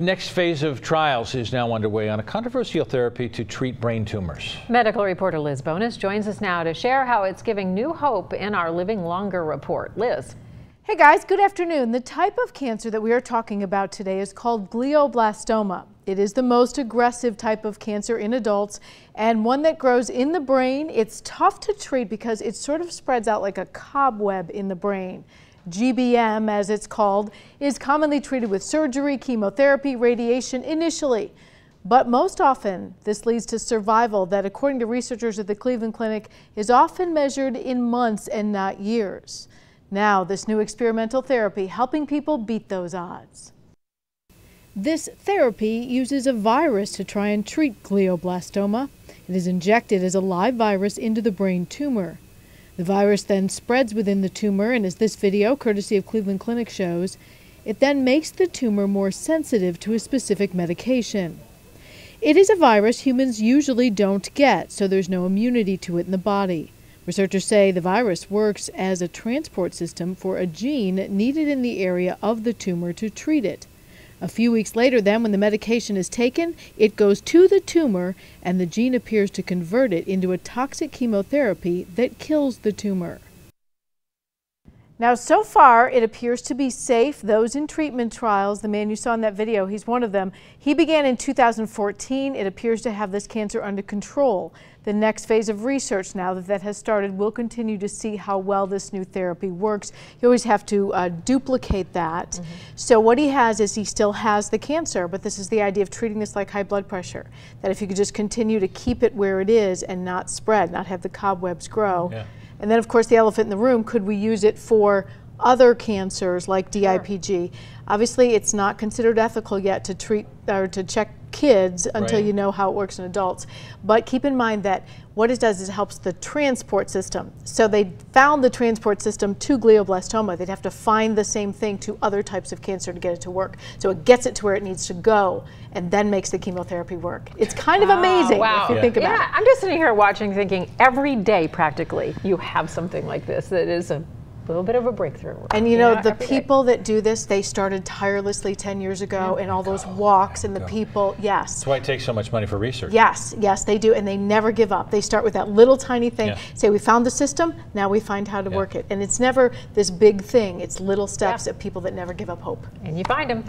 Next phase of trials is now underway on a controversial therapy to treat brain tumors. Medical reporter Liz Bonis joins us now to share how it's giving new hope in our Living Longer report. Liz. Hey guys, good afternoon. The type of cancer that we are talking about today is called glioblastoma. It is the most aggressive type of cancer in adults and one that grows in the brain. It's tough to treat because it sort of spreads out like a cobweb in the brain. GBM, as it's called, is commonly treated with surgery, chemotherapy, radiation initially. But most often, this leads to survival that, according to researchers at the Cleveland Clinic, is often measured in months and not years. Now, this new experimental therapy helping people beat those odds. This therapy uses a virus to try and treat glioblastoma. It is injected as a live virus into the brain tumor. The virus then spreads within the tumor, and as this video, courtesy of Cleveland Clinic, shows, it then makes the tumor more sensitive to a specific medication. It is a virus humans usually don't get, so there's no immunity to it in the body. Researchers say the virus works as a transport system for a gene needed in the area of the tumor to treat it. A few weeks later, then, when the medication is taken, it goes to the tumor and the gene appears to convert it into a toxic chemotherapy that kills the tumor. Now, so far, it appears to be safe. Those in treatment trials, the man you saw in that video, he's one of them. He began in 2014. It appears to have this cancer under control. The next phase of research now that that has started will continue to see how well this new therapy works. You always have to uh, duplicate that. Mm -hmm. So what he has is he still has the cancer, but this is the idea of treating this like high blood pressure. That if you could just continue to keep it where it is and not spread, not have the cobwebs grow. Yeah and then, of course, the elephant in the room, could we use it for other cancers like DIPG? Sure. Obviously, it's not considered ethical yet to treat or to check kids until right. you know how it works in adults. But keep in mind that what it does is it helps the transport system. So they found the transport system to glioblastoma. They'd have to find the same thing to other types of cancer to get it to work. So it gets it to where it needs to go and then makes the chemotherapy work. It's kind of oh, amazing wow. if you yeah. think about yeah, it. Yeah, I'm just sitting here watching thinking every day practically you have something like this that is a little bit of a breakthrough. And you know, the people day. that do this, they started tirelessly 10 years ago and all those walks and the people, yes. That's why it takes so much money for research. Yes, yes, they do. And they never give up. They start with that little tiny thing, yeah. say, we found the system, now we find how to yeah. work it. And it's never this big thing, it's little steps yeah. of people that never give up hope. And you find them.